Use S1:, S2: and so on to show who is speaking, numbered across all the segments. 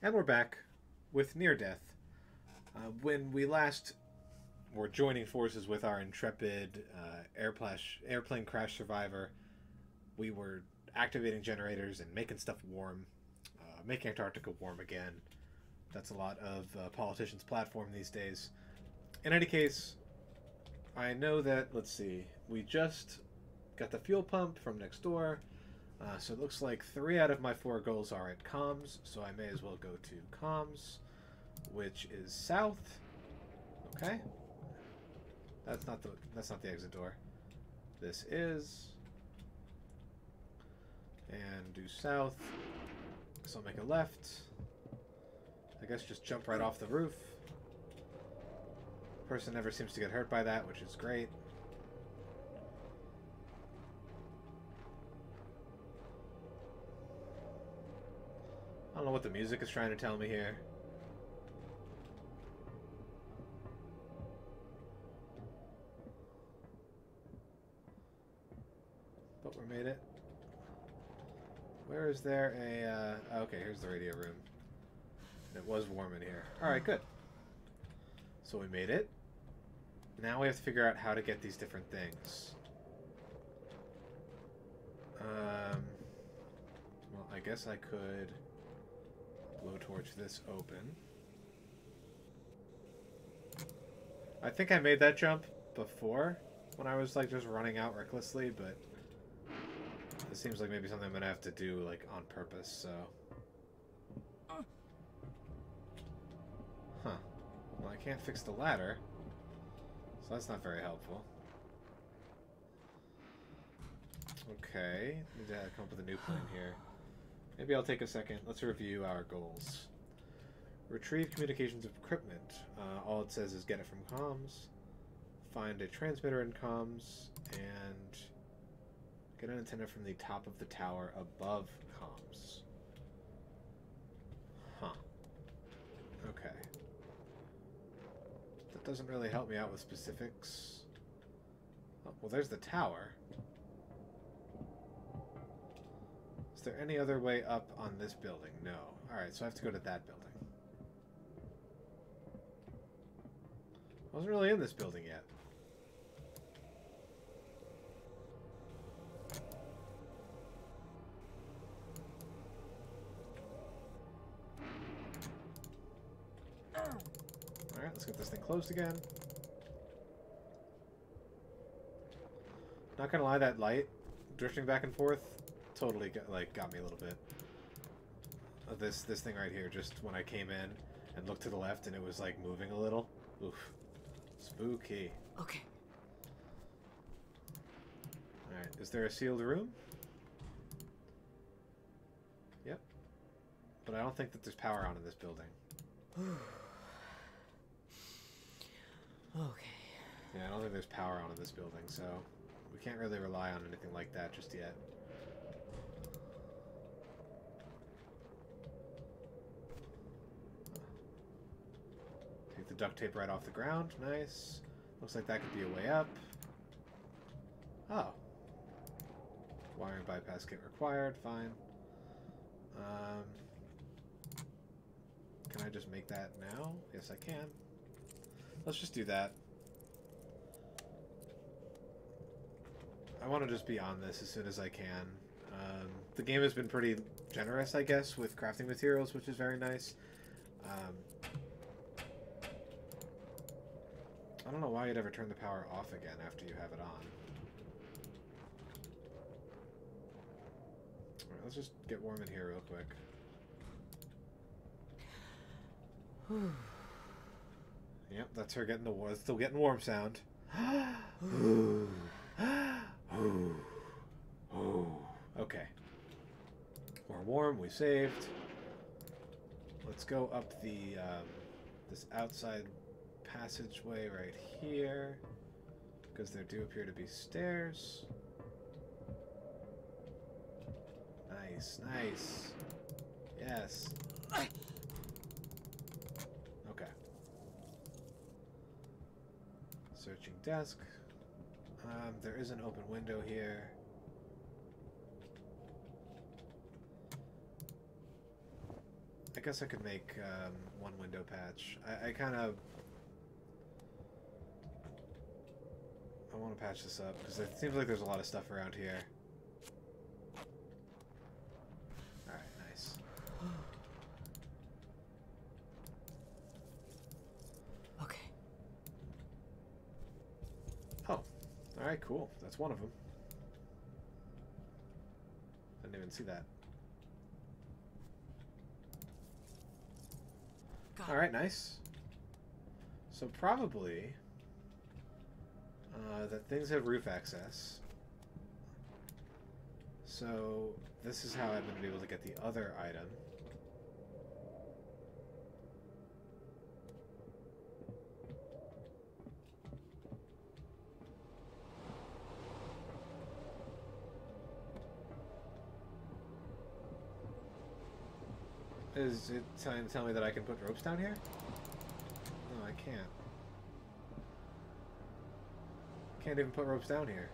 S1: And we're back with Near Death. Uh, when we last were joining forces with our intrepid uh, airplane, airplane crash survivor, we were activating generators and making stuff warm, uh, making Antarctica warm again. That's a lot of uh, politicians' platform these days. In any case, I know that, let's see, we just got the fuel pump from next door. Uh, so it looks like three out of my four goals are at comms, so I may as well go to comms, which is south. Okay. That's not the that's not the exit door. This is. And do south. So I'll make a left. I guess just jump right off the roof. Person never seems to get hurt by that, which is great. Don't know what the music is trying to tell me here. But we made it. Where is there a... Uh, okay, here's the radio room. It was warm in here. Alright, good. So we made it. Now we have to figure out how to get these different things. Um, well, I guess I could blowtorch this open. I think I made that jump before when I was like just running out recklessly, but it seems like maybe something I'm gonna have to do like on purpose, so. Huh. Well, I can't fix the ladder, so that's not very helpful. Okay, need to come up with a new plan here. Maybe I'll take a second. Let's review our goals. Retrieve communications equipment. Uh, all it says is get it from comms. Find a transmitter in comms. And get an antenna from the top of the tower above comms. Huh. Okay. That doesn't really help me out with specifics. Oh, well, there's the tower. Is there any other way up on this building? No. Alright, so I have to go to that building. I wasn't really in this building yet. Alright, let's get this thing closed again. Not gonna lie, that light drifting back and forth totally got, like got me a little bit. Uh, this this thing right here, just when I came in and looked to the left and it was like moving a little. Oof, spooky.
S2: Okay.
S1: All right, is there a sealed room? Yep. But I don't think that there's power on in this building. Ooh.
S2: Okay.
S1: Yeah, I don't think there's power on in this building, so we can't really rely on anything like that just yet. Duct tape right off the ground. Nice. Looks like that could be a way up. Oh. Wiring bypass kit required. Fine. Um, can I just make that now? Yes, I can. Let's just do that. I want to just be on this as soon as I can. Um, the game has been pretty generous, I guess, with crafting materials, which is very nice. Um, I don't know why you'd ever turn the power off again after you have it on. Alright, let's just get warm in here real quick. Yep, that's her getting the warm, still getting warm sound. okay. We're warm, we saved. Let's go up the, um, this outside passageway right here. Because there do appear to be stairs. Nice, nice. Yes. Okay. Searching desk. Um, there is an open window here. I guess I could make um, one window patch. I, I kind of... I want to patch this up, because it seems like there's a lot of stuff around here. Alright, nice.
S2: Okay.
S1: Oh. Alright, cool. That's one of them. Didn't even see that. Alright, nice. So probably uh, that things have roof access. So this is how I'm going to be able to get the other item. Is it trying to tell me that I can put ropes down here? No, I can't. Can't even put ropes down here.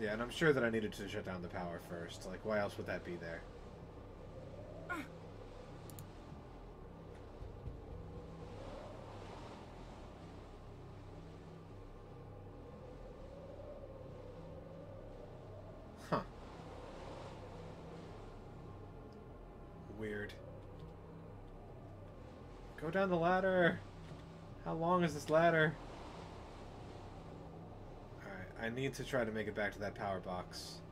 S1: Yeah, and I'm sure that I needed to shut down the power first. Like, why else would that be there? Huh. Weird. Go down the ladder. How long is this ladder? Alright, I need to try to make it back to that power box.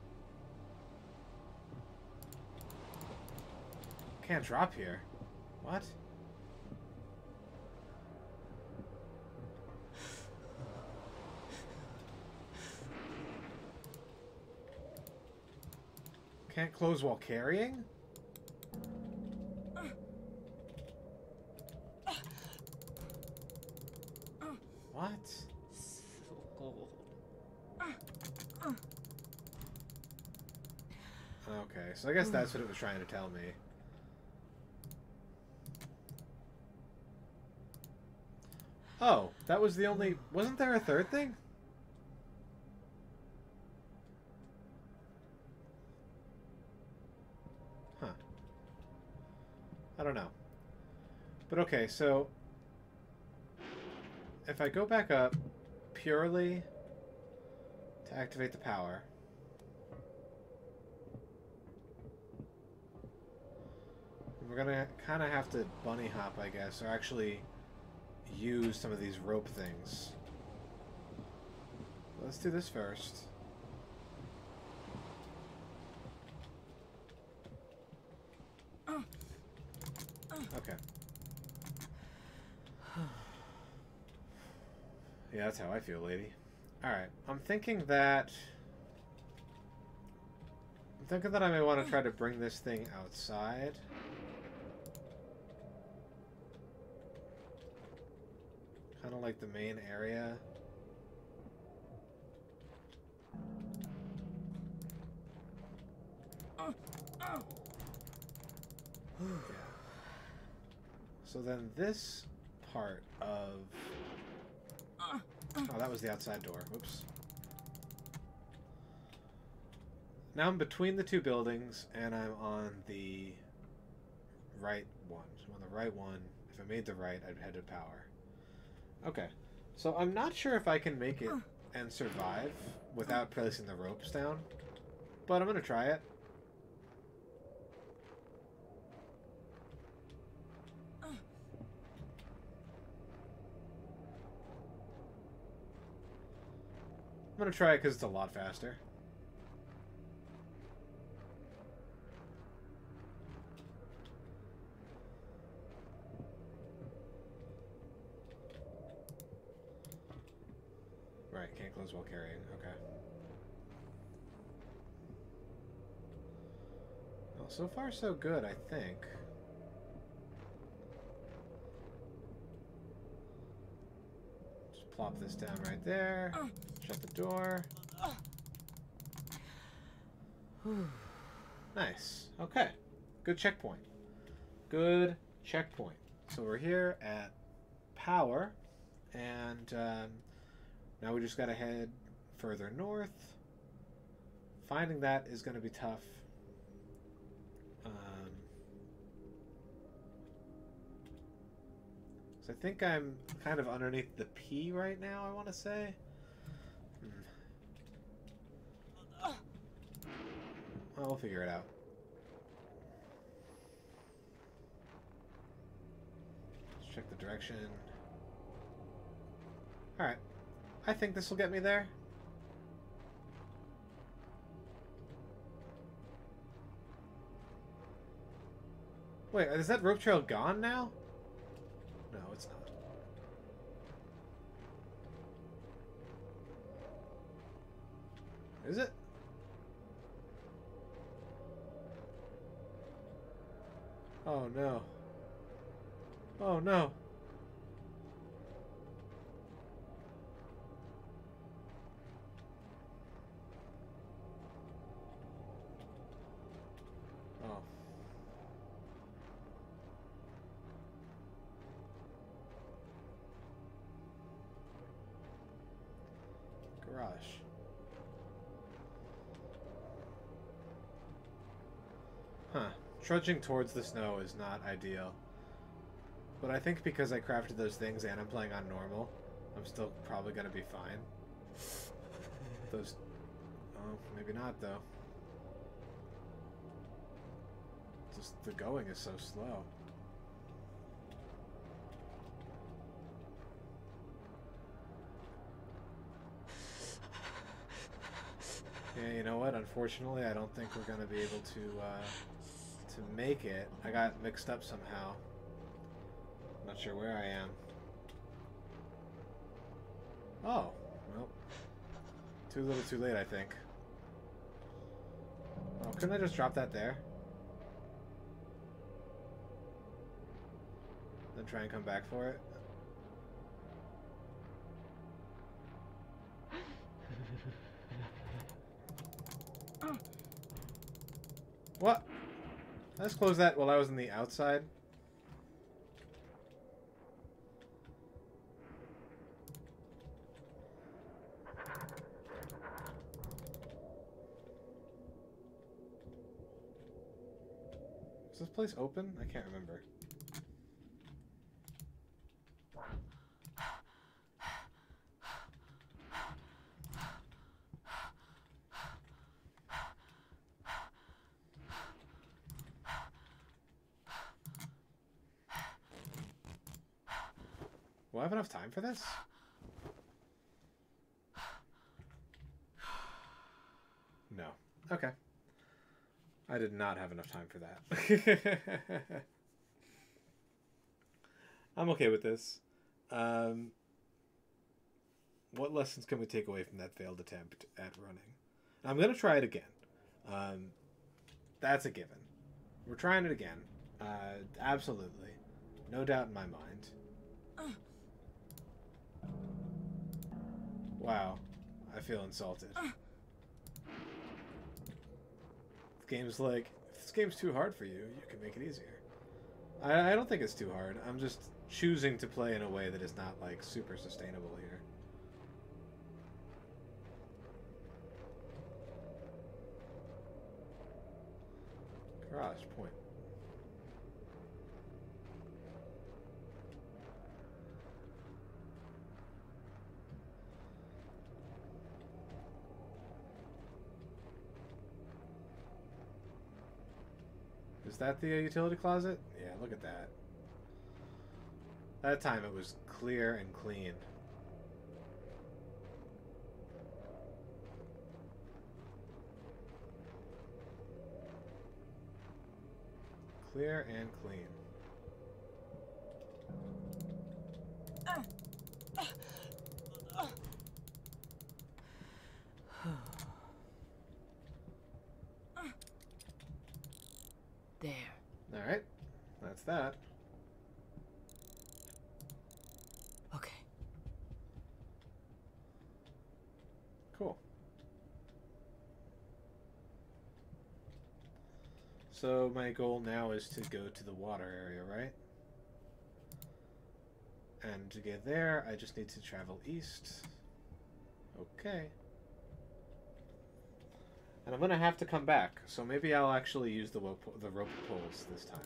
S1: Can't drop here. What? Can't close while carrying? What?
S2: So cold.
S1: Okay, so I guess that's what it was trying to tell me. Oh, that was the only... Wasn't there a third thing? Huh. I don't know. But okay, so... If I go back up purely to activate the power... We're gonna kind of have to bunny hop, I guess, or actually use some of these rope things. Let's do this first. Okay. Yeah, that's how I feel, lady. Alright, I'm thinking that... I'm thinking that I may want to try to bring this thing outside. Kind of like the main area. Yeah. So then this part of... Oh, that was the outside door. Whoops. Now I'm between the two buildings, and I'm on the right one. So I'm on the right one. If I made the right, I'd head to power. Okay. So I'm not sure if I can make it and survive without placing the ropes down, but I'm going to try it. I'm going to try it because it's a lot faster. Right, can't close while carrying. Okay. Well, so far so good, I think. Just plop this down right there. Shut the door. Nice. Okay. Good checkpoint. Good checkpoint. So we're here at power, and um, Now we just gotta head further north. Finding that is gonna be tough. Um, so I think I'm kind of underneath the P right now, I want to say. Hmm. We'll figure it out. Let's check the direction. Alright. I think this will get me there. Wait, is that rope trail gone now? No, it's not. Is it? Oh no. Oh no. Trudging towards the snow is not ideal. But I think because I crafted those things and I'm playing on normal, I'm still probably going to be fine. Those... Oh, maybe not, though. Just the going is so slow. Yeah, you know what? Unfortunately, I don't think we're going to be able to, uh, to make it. I got mixed up somehow. Not sure where I am. Oh, well. Too little too late, I think. Oh, couldn't I just drop that there? Then try and come back for it? What? Let's close that while I was on the outside. Is this place open? I can't remember. For this? No. Okay. I did not have enough time for that. I'm okay with this. Um, what lessons can we take away from that failed attempt at running? I'm going to try it again. Um, that's a given. We're trying it again. Uh, absolutely. No doubt in my mind. Wow. I feel insulted. This game's like, if this game's too hard for you, you can make it easier. I, I don't think it's too hard. I'm just choosing to play in a way that is not, like, super sustainable here. Garage, point. Is that the utility closet? Yeah, look at that. That time it was clear and clean. Clear and clean.
S2: There.
S1: Alright. That's that.
S2: Okay.
S1: Cool. So my goal now is to go to the water area, right? And to get there, I just need to travel east. Okay. And I'm gonna have to come back, so maybe I'll actually use the rope, the rope pulls this time.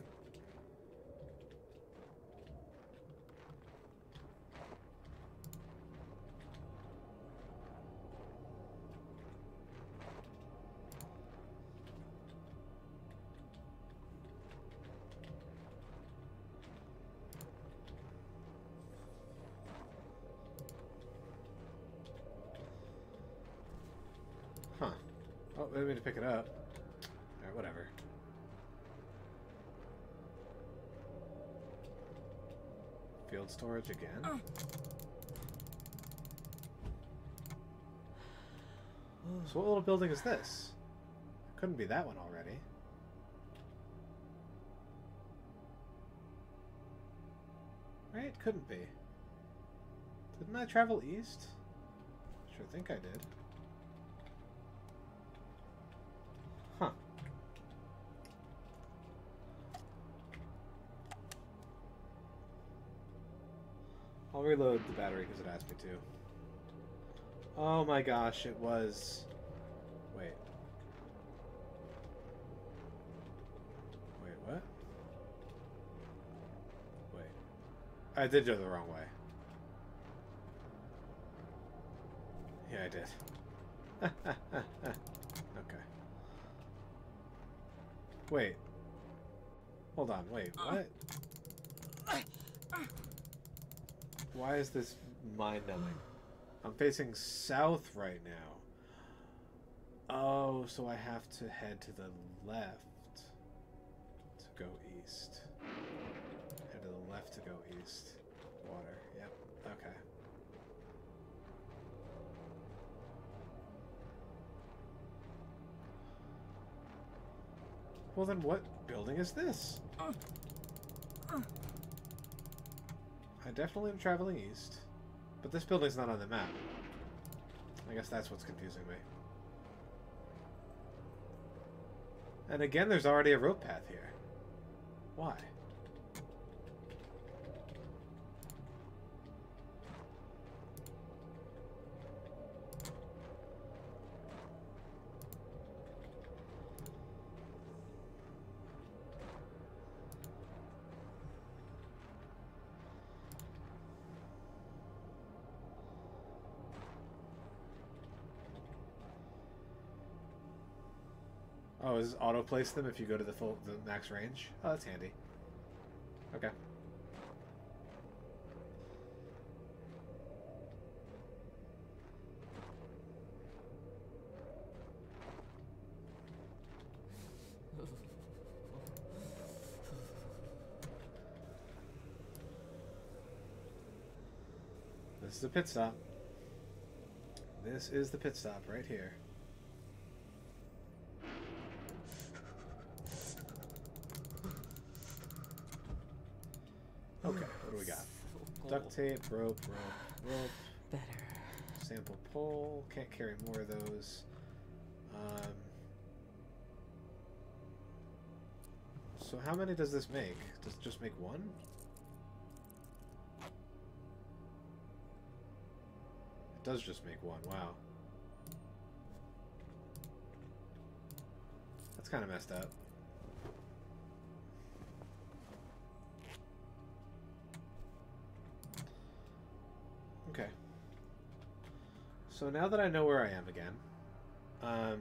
S1: Huh. Oh, they me to pick it up. Alright, whatever. Field storage again. So what little building is this? Couldn't be that one already. Right? Couldn't be. Didn't I travel east? Sure think I did. Huh. I'll reload the battery because it asked me to. Oh my gosh, it was... Wait. Wait, what? Wait. I did go the wrong way. Yeah, I did. okay. Wait. Hold on, wait, uh. what? Why is this mind-numbing? I'm facing south right now. Oh, so I have to head to the left to go east. Head to the left to go east. Water, yep, okay. Well then what building is this? Uh, uh. I definitely am traveling east. But this building's not on the map. I guess that's what's confusing me. And again, there's already a rope path here. Why? Oh, is auto place them if you go to the full the max range? Oh, that's handy. Okay. This is a pit stop. This is the pit stop right here. Okay, what do we got? Duct tape, rope, rope, rope,
S2: Better.
S1: sample pole. Can't carry more of those. Um, so how many does this make? Does it just make one? It does just make one, wow. That's kind of messed up. So now that I know where I am again, um,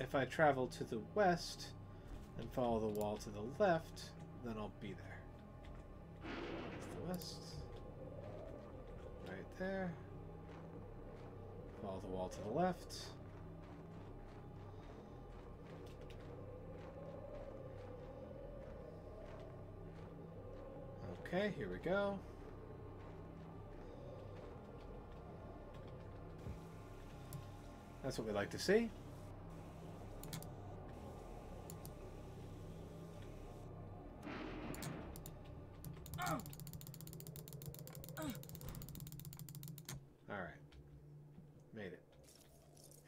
S1: if I travel to the west and follow the wall to the left, then I'll be there. That's the west. Right there. Follow the wall to the left. Okay, here we go. That's what we like to see. Alright. Made it.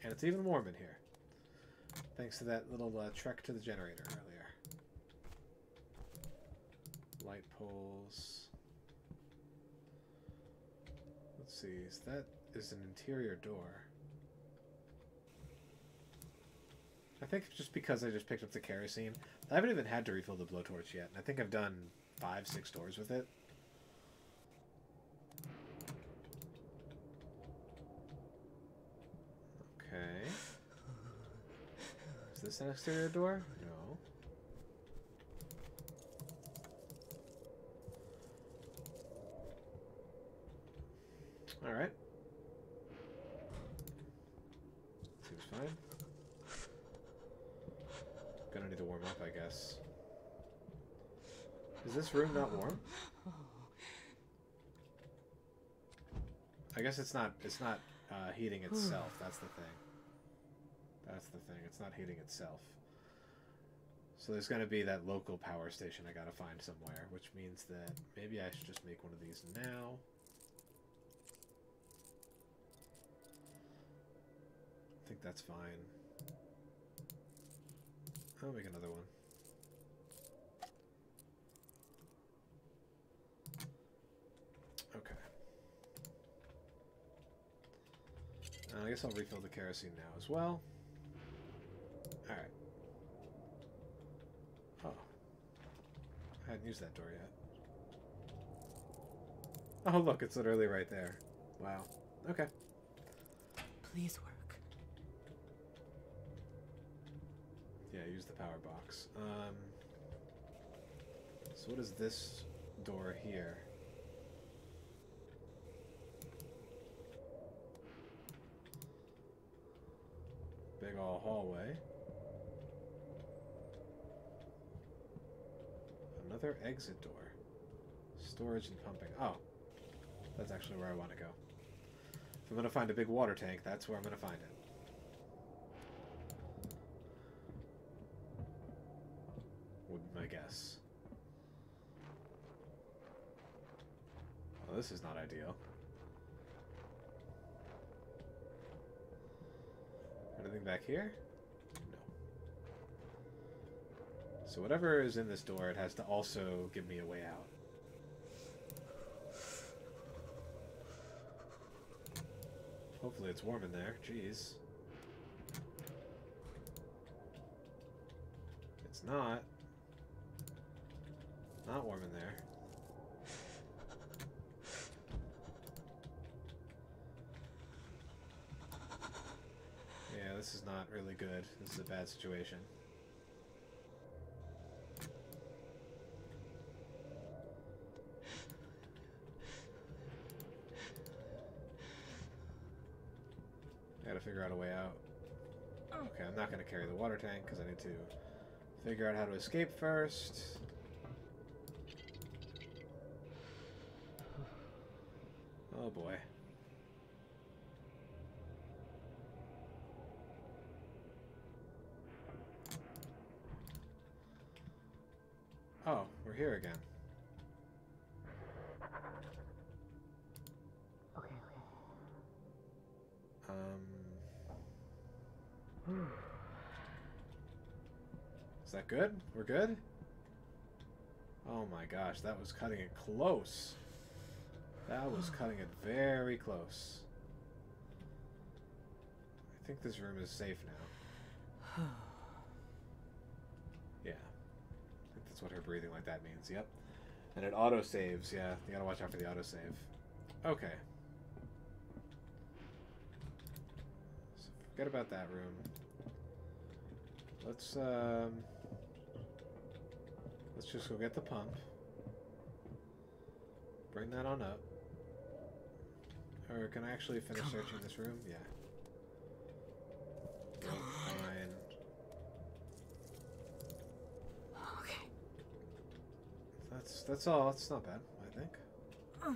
S1: And it's even warm in here. Thanks to that little uh, trek to the generator earlier. Light poles. Let's see, is that is an interior door. I think just because I just picked up the kerosene, I haven't even had to refill the blowtorch yet. And I think I've done five, six doors with it. Okay. Is this an exterior door? No. Alright. Seems fine. Gonna need to warm up, I guess. Is this room not warm? I guess it's not. It's not uh, heating itself. That's the thing. That's the thing. It's not heating itself. So there's gonna be that local power station I gotta find somewhere, which means that maybe I should just make one of these now. I think that's fine. I'll make another one. Okay. Uh, I guess I'll refill the kerosene now as well. Alright. Oh. I hadn't used that door yet. Oh, look, it's literally right there. Wow. Okay.
S2: Please work.
S1: Yeah, use the power box. Um, so what is this door here? Big ol' hallway. Another exit door. Storage and pumping. Oh. That's actually where I want to go. If I'm going to find a big water tank, that's where I'm going to find it. would be my guess. Well, this is not ideal. Anything back here? No. So whatever is in this door, it has to also give me a way out. Hopefully it's warm in there. Jeez. It's not. Not warm in there. Yeah, this is not really good. This is a bad situation. I gotta figure out a way out. Okay, I'm not gonna carry the water tank because I need to figure out how to escape first. Oh boy. Good? We're good? Oh my gosh, that was cutting it close. That was cutting it very close. I think this room is safe now. Yeah. I think that's what her breathing like that means. Yep. And it auto saves. Yeah, you gotta watch out for the auto save. Okay. So forget about that room. Let's um. Let's just go get the pump. Bring that on up. Or can I actually finish
S2: Come
S1: searching
S2: on.
S1: this room? Yeah.
S2: Come on.
S1: Fine.
S2: Okay.
S1: That's that's all. That's not bad, I think. Uh.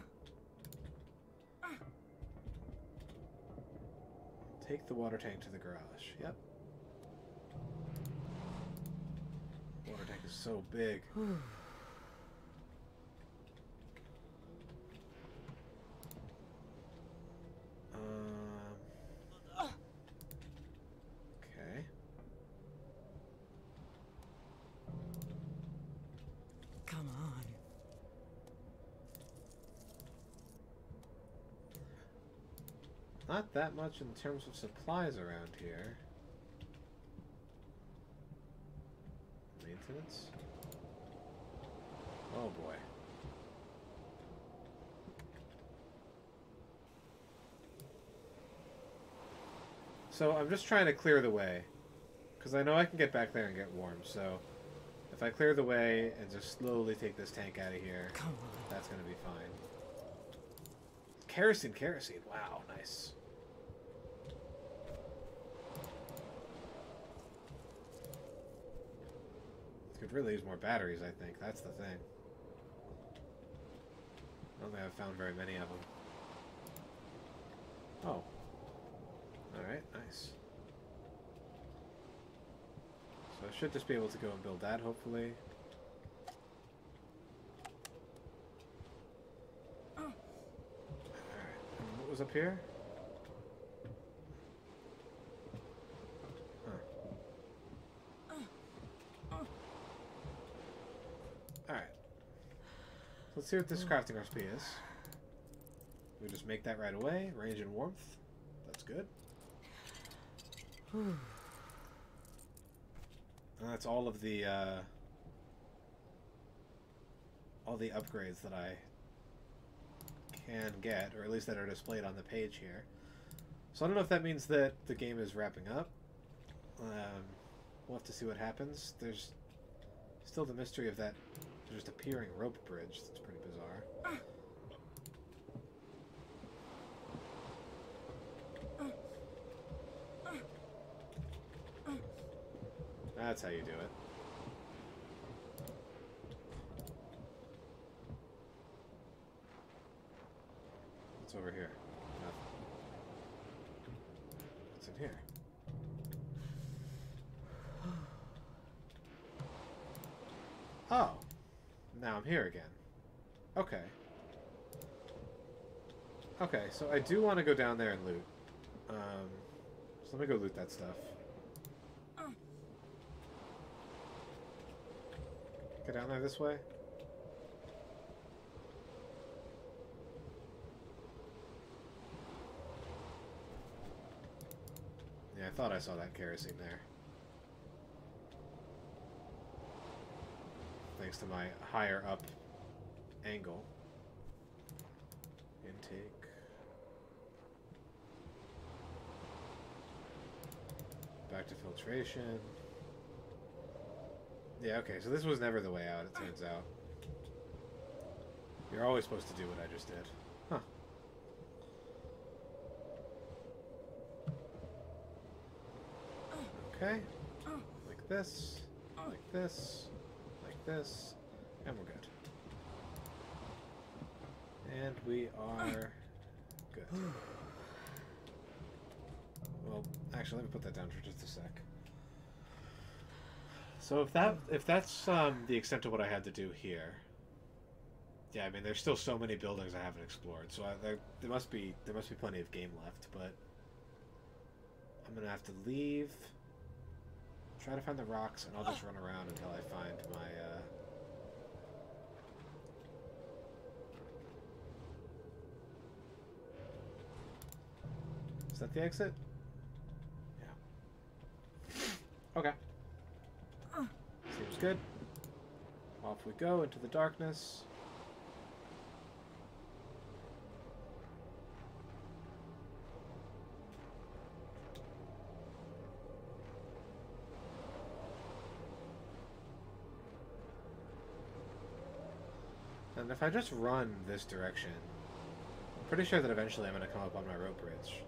S1: Take the water tank to the garage. Yep. Water tank is so big. Um. Okay.
S2: Come on.
S1: Not that much in terms of supplies around here. Oh boy. So I'm just trying to clear the way. Because I know I can get back there and get warm, so... If I clear the way and just slowly take this tank out of here, that's going to be fine. Kerosene, kerosene. Wow, nice. Could really use more batteries, I think. That's the thing. I don't think I've found very many of them. Oh. Alright, nice. So I should just be able to go and build that, hopefully. Oh. Alright, what was up here? Huh. Alright. Let's see what this crafting recipe is. We just make that right away. Range and warmth. That's good. And that's all of the uh, all the upgrades that I can get, or at least that are displayed on the page here. So I don't know if that means that the game is wrapping up. Um, we'll have to see what happens. There's still the mystery of that just appearing rope bridge. That's pretty. That's how you do it. What's over here? Nothing. What's in here? Oh. Now I'm here again. Okay. Okay, so I do want to go down there and loot. Um, so let me go loot that stuff. Go down there this way? Yeah, I thought I saw that kerosene there. Thanks to my higher up angle. Intake. Back to filtration. Yeah, okay, so this was never the way out, it turns out. You're always supposed to do what I just did. Huh. Okay. Like this, like this, like this, and we're good. And we are good. Well, actually, let me put that down for just a sec. So if that if that's um, the extent of what I had to do here, yeah, I mean, there's still so many buildings I haven't explored. So I, there, there must be there must be plenty of game left. But I'm gonna have to leave, try to find the rocks, and I'll just run around until I find my. Uh, that the exit? Yeah. Okay. Seems good. Off we go into the darkness. And if I just run this direction, I'm pretty sure that eventually I'm going to come up on my rope bridge.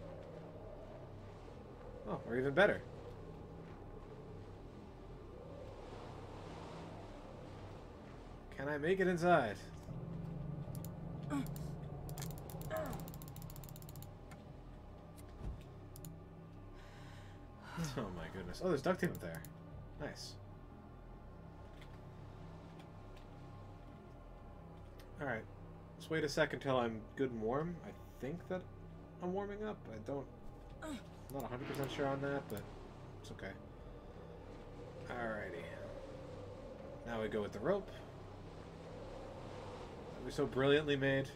S1: Oh, or even better. Can I make it inside? Oh my goodness. Oh, there's duct tape up there. Nice. Alright. Let's wait a second till I'm good and warm. I think that I'm warming up. I don't... I'm not 100% sure on that, but it's okay. Alrighty. Now we go with the rope. That was so brilliantly made.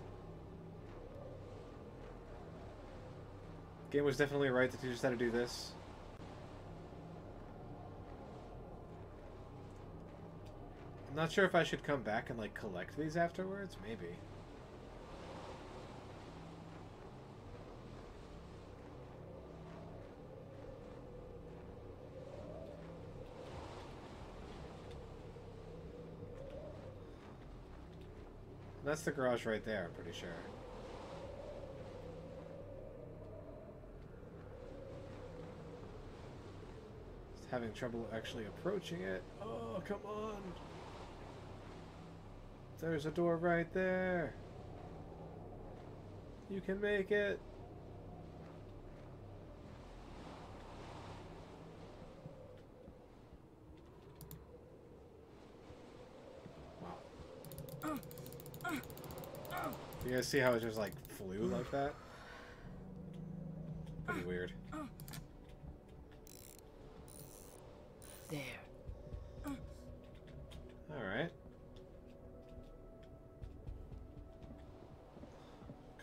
S1: Game was definitely right to teach us how to do this. I'm not sure if I should come back and like collect these afterwards. Maybe. That's the garage right there, I'm pretty sure. Just having trouble actually approaching it. Oh, come on! There's a door right there! You can make it! Wow. You guys see how it just like flew mm. like that? Pretty uh, weird. Uh.
S2: There. Uh.
S1: Alright.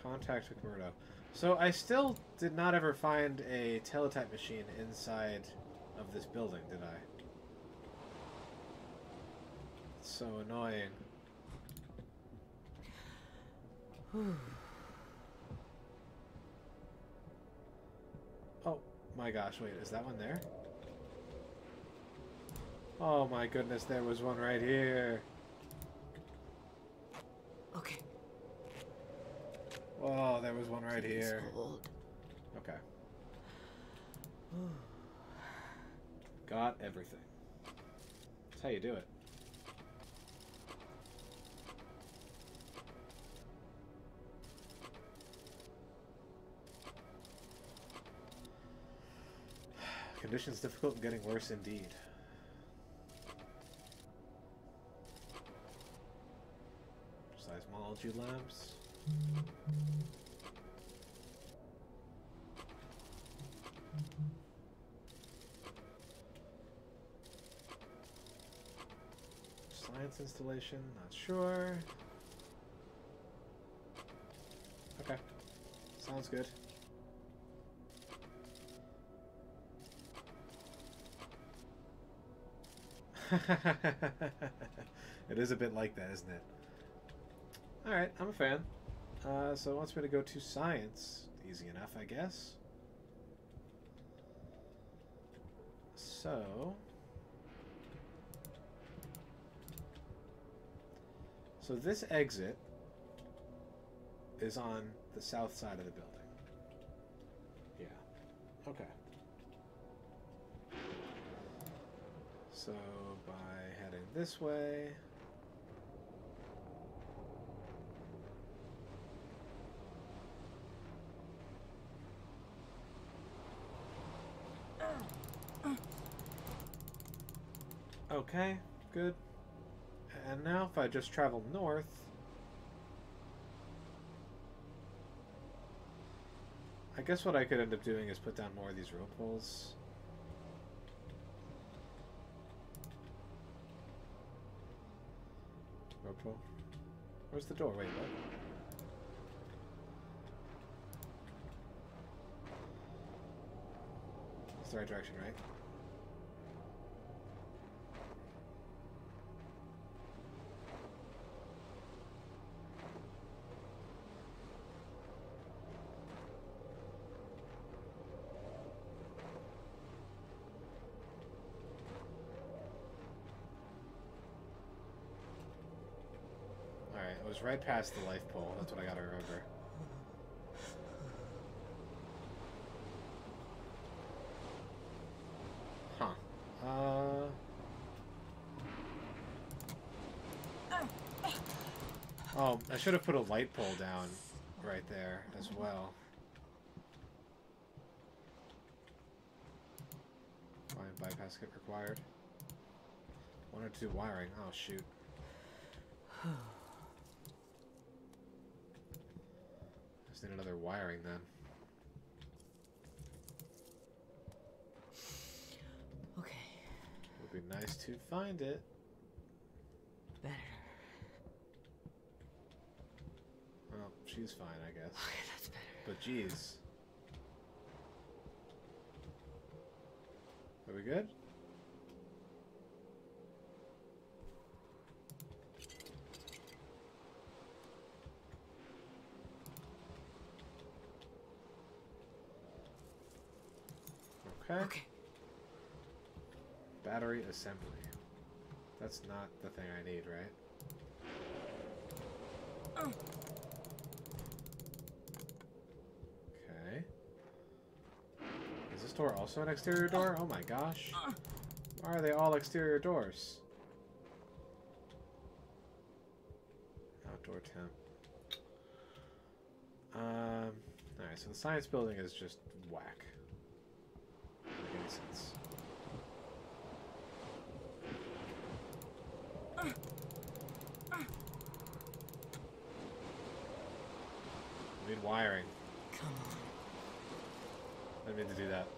S1: Contact McMurdo. So I still did not ever find a teletype machine inside of this building, did I? It's so annoying. Oh my gosh, wait, is that one there? Oh my goodness, there was one right here.
S2: Okay.
S1: Oh, there was one right
S2: Please
S1: here.
S2: hold.
S1: Okay. Got everything. That's how you do it. Conditions difficult and getting worse indeed. Seismology labs. Science installation, not sure. Okay. Sounds good. it is a bit like that, isn't it? Alright, I'm a fan. Uh, so it wants me to go to science. Easy enough, I guess. So... So this exit is on the south side of the building. Yeah. Okay. So by heading this way. Okay, good. And now if I just travel north... I guess what I could end up doing is put down more of these rope poles. Pole? Where's the door? Wait, what? It's the right direction, right? Alright, it was right past the light pole. That's what I gotta remember. Huh. Uh... Oh, I should have put a light pole down right there as well. Line bypass kit required. One or two wiring. Oh, shoot. need another wiring then.
S2: Okay.
S1: It would be nice to find it.
S2: Better.
S1: Well, she's fine, I guess.
S2: Okay, that's better.
S1: But geez. Are we good? Okay.
S2: Okay.
S1: Battery assembly. That's not the thing I need, right? Okay. Is this door also an exterior door? Oh my gosh. Why are they all exterior doors? Outdoor temp. Um, alright, so the science building is just whack. Doesn't make any sense. We need wiring.
S2: Come on.
S1: I didn't mean to do that.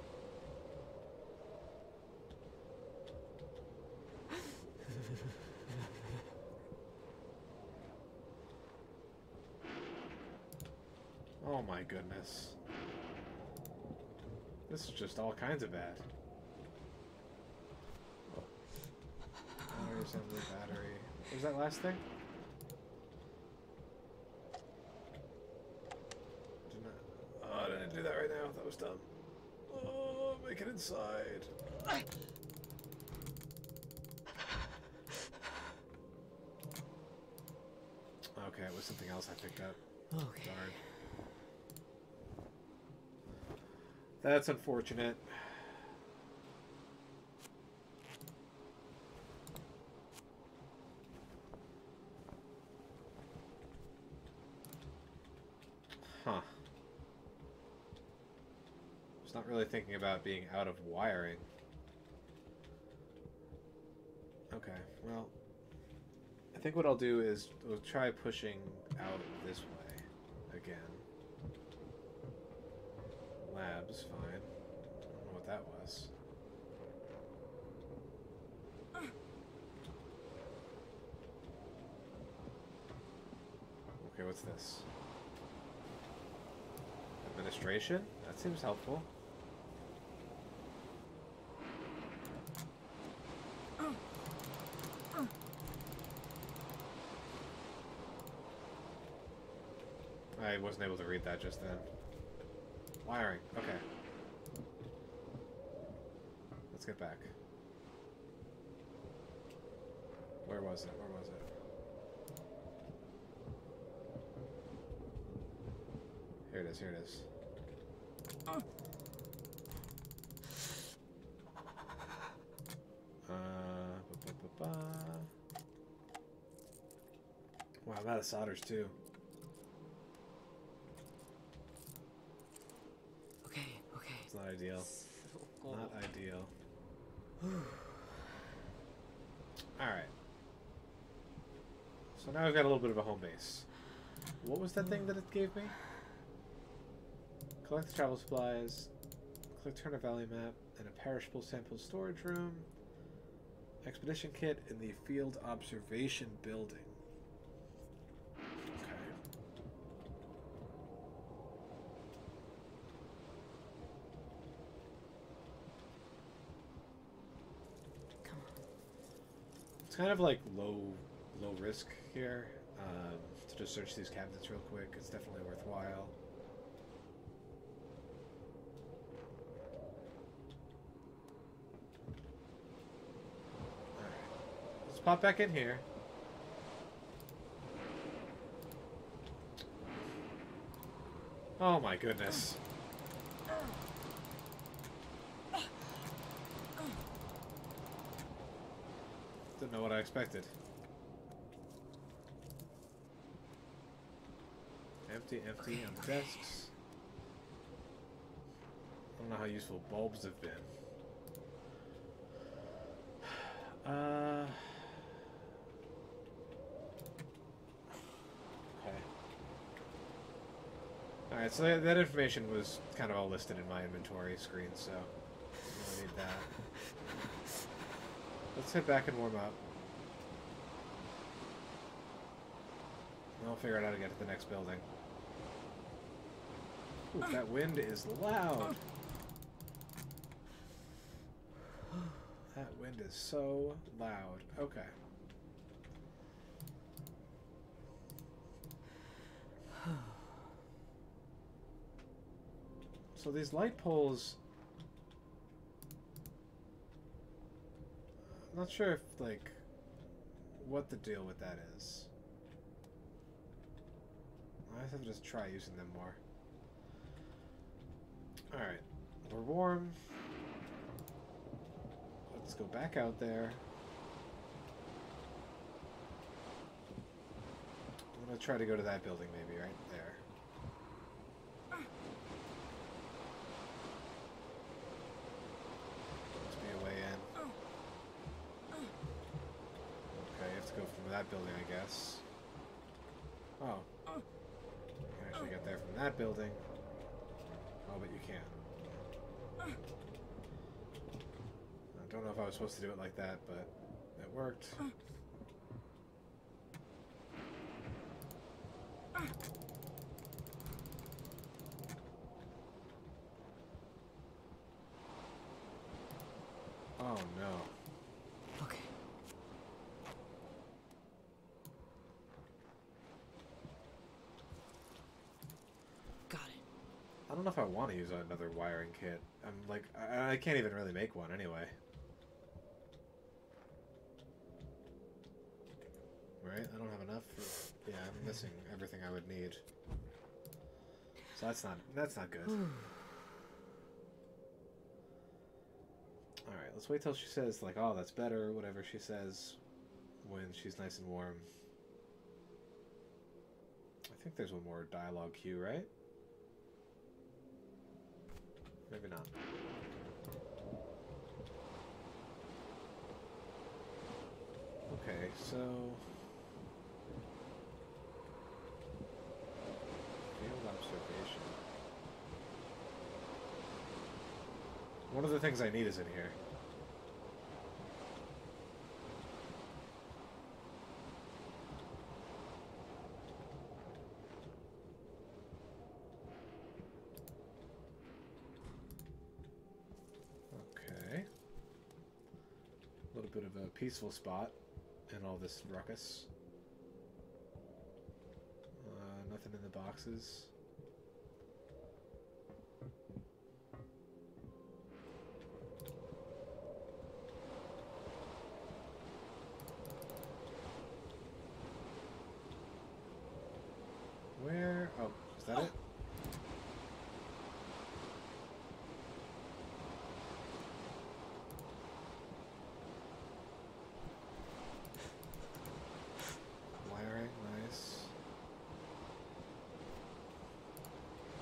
S1: oh my goodness. Is just all kinds of bad. Battery assembly, battery. What was that last thing? Didn't Oh, I didn't do that right now. That was dumb. Oh, make it inside. Okay, it was something else I picked up.
S2: Okay.
S1: Darn. That's unfortunate. Huh. Just not really thinking about being out of wiring. Okay, well, I think what I'll do is we'll try pushing out this way again. Labs, fine. Don't know what that was. Okay, what's this? Administration? That seems helpful. I wasn't able to read that just then. Wiring. Okay. Let's get back. Where was it? Where was it? Here it is. Here it is. Uh, ba, ba, ba. Wow, I'm out of solders too.
S2: Okay, okay.
S1: It's not ideal.
S2: Oh.
S1: Not ideal. Alright. So now I've got a little bit of a home base. What was that thing that it gave me? Collect the travel supplies, collect Turner Valley map, and a perishable sample storage room. Expedition kit in the field observation building. Okay.
S2: Come on.
S1: It's kind of like low low risk here. Um, to just search these cabinets real quick. It's definitely worthwhile. Alright. Let's pop back in here. Oh my goodness. Didn't know what I expected. Empty, empty on the desks. I don't know how useful bulbs have been. Uh. Okay. Alright, so that, that information was kind of all listed in my inventory screen, so I need that. Let's head back and warm up. I'll figure out how to get to the next building. Ooh, that wind is loud. That wind is so loud. Okay. So these light poles. I'm not sure if, like, what the deal with that is. I have to just try using them more. Alright. We're warm. Let's go back out there. I'm gonna try to go to that building maybe, right there. Must be a way in. Okay, you have to go from that building, I guess. Oh. You can actually get there from that building. Oh, but you can't. I don't know if I was supposed to do it like that, but it worked. Oh no.
S2: Okay. Got it.
S1: I don't know if I want to use another wiring kit. I'm like, I, I can't even really make one anyway. Right? I don't have enough. For, yeah, I'm missing everything I would need. So that's not that's not good. All right, let's wait till she says like, "Oh, that's better," whatever she says when she's nice and warm. I think there's one more dialogue cue, right? Maybe not. Okay, so field observation. One of the things I need is in here. Okay. A little bit of a peaceful spot in all this ruckus. Uh, nothing in the boxes. Where? Oh, is that it? Wiring, nice.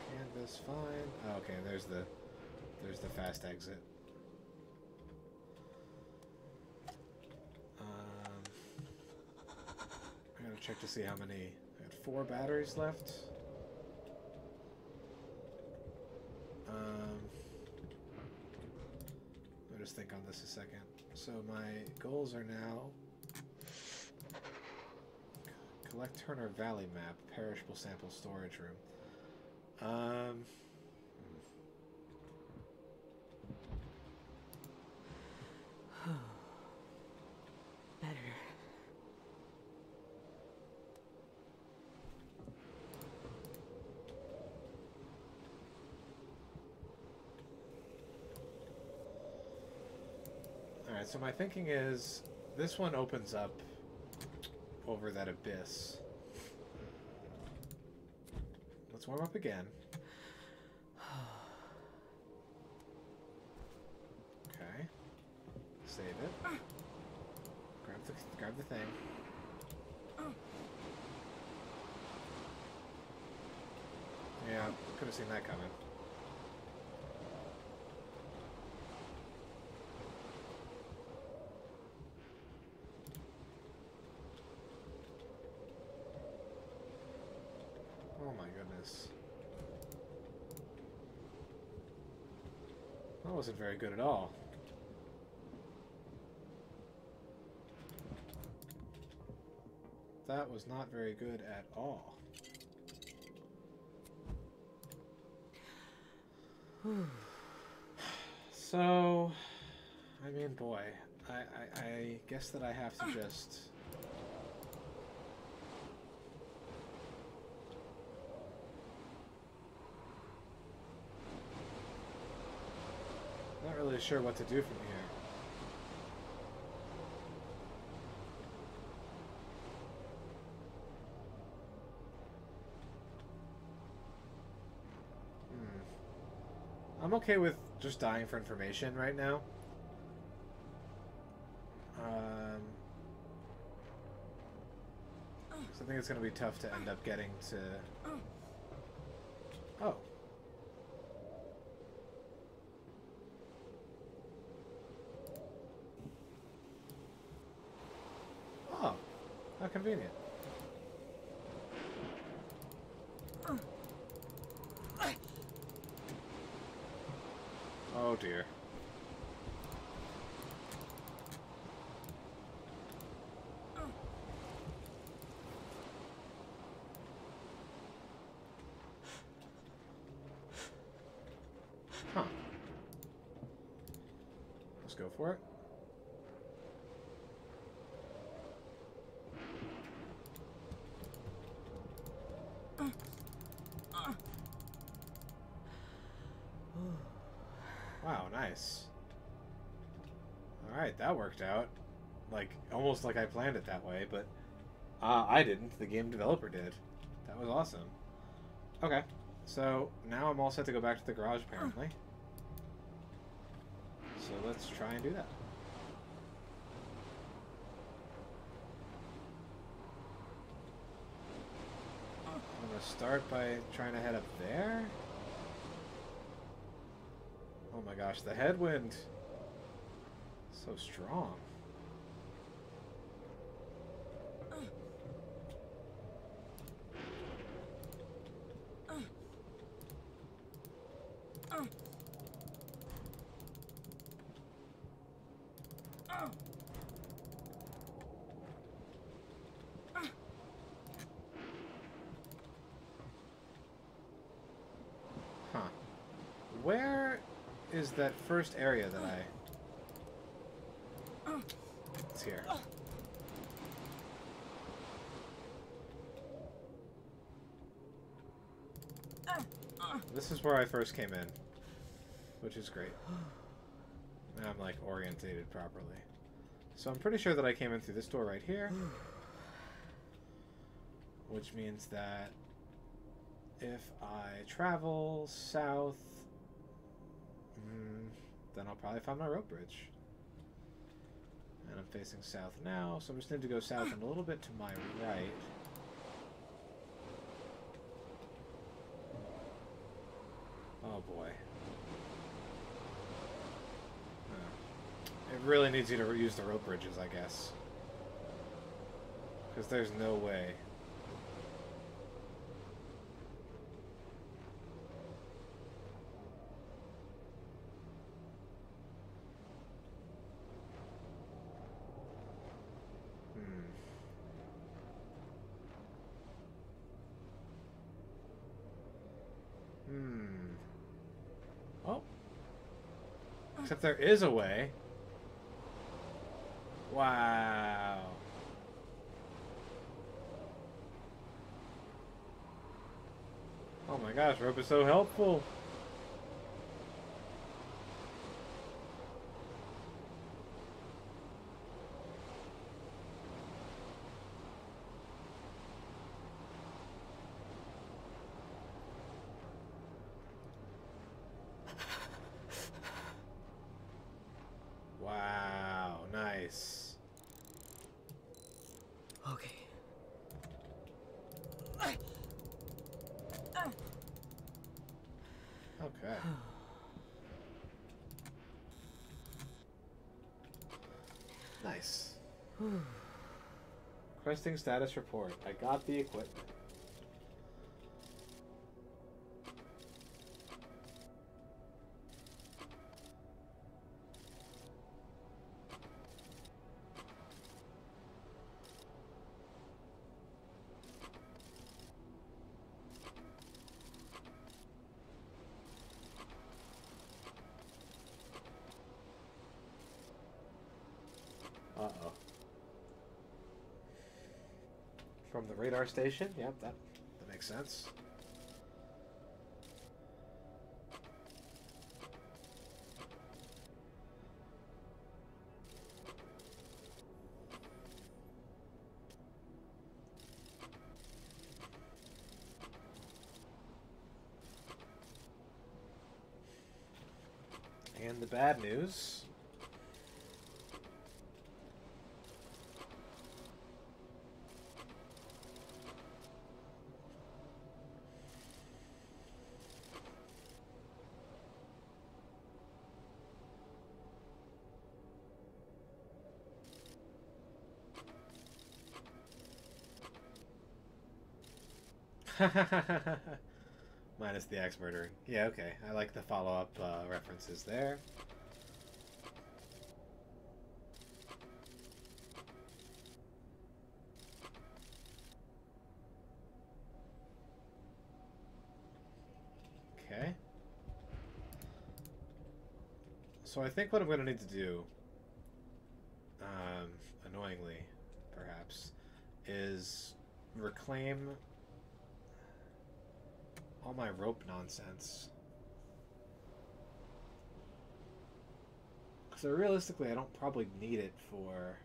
S1: Canvas, fine. Oh, okay, there's the there's the fast exit. Um, I gotta check to see how many. I got four batteries left. Um, I'll just think on this a second. So my goals are now collect Turner Valley map, perishable sample storage room. Um, So my thinking is, this one opens up over that abyss. Let's warm up again. Okay. Save it. Grab the grab the thing. Yeah, could have seen that coming. Oh my goodness. That wasn't very good at all. That was not very good at all. So, I mean, boy, I, I, I guess that I have to just... Not really sure what to do from here. Hmm. I'm okay with just dying for information right now. Um, so I think it's going to be tough to end up getting to... Oh. Oh, how convenient. Oh dear. Huh. Let's go for it. Wow, nice. Alright, that worked out. Like, almost like I planned it that way, but uh, I didn't. The game developer did. That was awesome. Okay, so now I'm all set to go back to the garage, apparently. So let's try and do that. I'm gonna start by trying to head up there. Oh my gosh, the headwind. So strong. Huh. Where is that first area that I... Oh. It's here. Oh. This is where I first came in, which is great. Now I'm like orientated properly. So I'm pretty sure that I came in through this door right here. Which means that if I travel south, then I'll probably find my rope bridge. And I'm facing south now, so I'm just going to go south and a little bit to my right. Oh boy. It really needs you to use the rope bridges, I guess. Because there's no way. Hmm. Hmm. Oh. Except there is a way. Wow. Oh my gosh, rope is so helpful. Wow, nice.
S2: Okay.
S1: Okay. Nice. Questing status report. I got the equipment. The radar station? Yep, that, that makes sense. And the bad news. Minus the axe murdering. Yeah, okay. I like the follow-up uh, references there. Okay. So I think what I'm going to need to do, um, annoyingly, perhaps, is reclaim all my rope nonsense. So realistically, I don't probably need it for...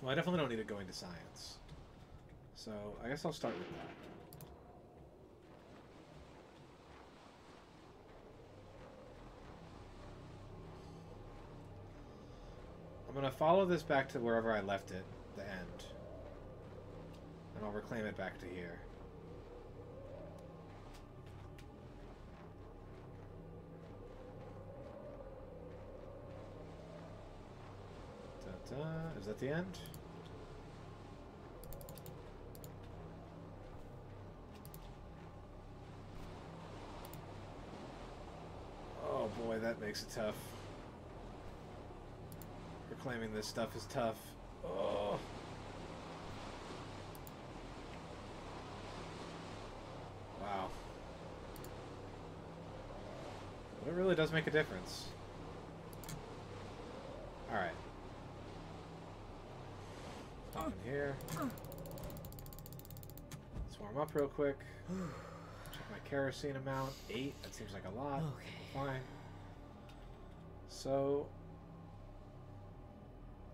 S1: Well, I definitely don't need it going to science. So I guess I'll start with that. I'm going to follow this back to wherever I left it, the end. And I'll reclaim it back to here. Da -da. Is that the end? Oh boy, that makes it tough. Reclaiming this stuff is tough. Oh. Wow. But it really does make a difference. Alright. Pop in here. Let's warm up real quick. Check my kerosene amount. Eight. That seems like a lot.
S2: Okay.
S1: Fine. So...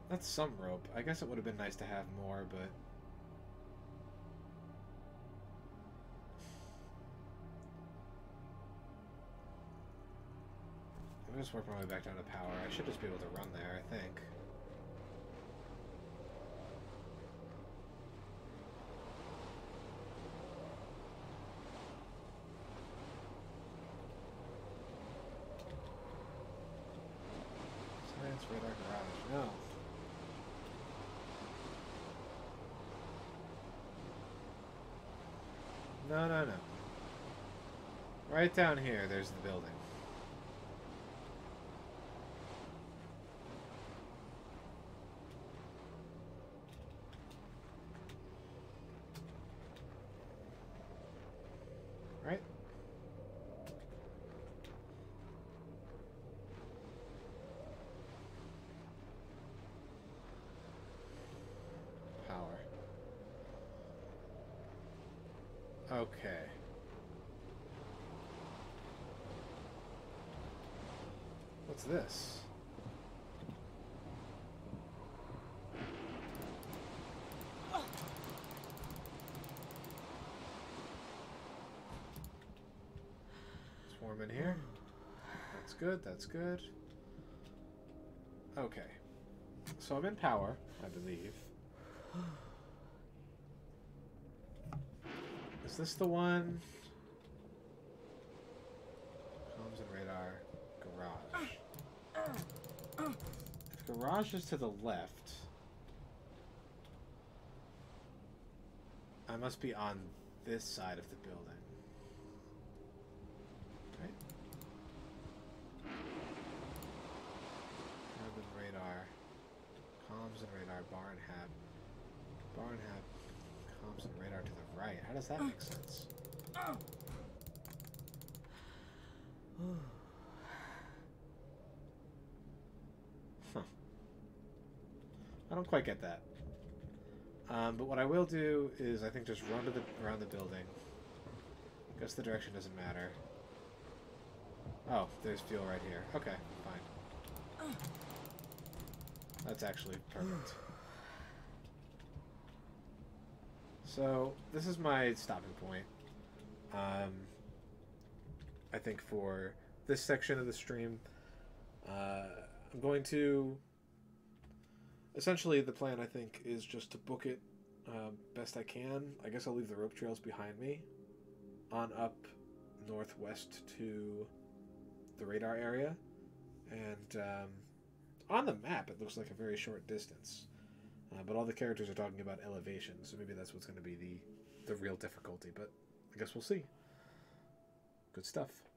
S1: That's some rope. I guess it would have been nice to have more, but... just working my way back down to power. I should just be able to run there, I think. Science radar garage. No. No, no, no. Right down here, there's the building. Right? Power. Okay. What's this? It's warm in here. That's good, that's good. Okay. So I'm in power, I believe. Is this the one? Comms and radar. Garage. If garage is to the left, I must be on this side of the building. Right? Carbon radar. Comms and radar. Barn hab. Barn hab. Comms and radar to the right. How does that make sense? Huh. Oh. Oh. I don't quite get that. Um, but what I will do is I think just run to the around the building. Guess the direction doesn't matter. Oh, there's fuel right here. Okay, fine. That's actually perfect. So this is my stopping point. Um, I think for this section of the stream, uh, I'm going to. Essentially, the plan I think is just to book it uh, best I can. I guess I'll leave the rope trails behind me, on up northwest to the radar area, and um, on the map it looks like a very short distance. Uh, but all the characters are talking about elevation, so maybe that's what's going to be the the real difficulty. But I guess we'll see. Good stuff.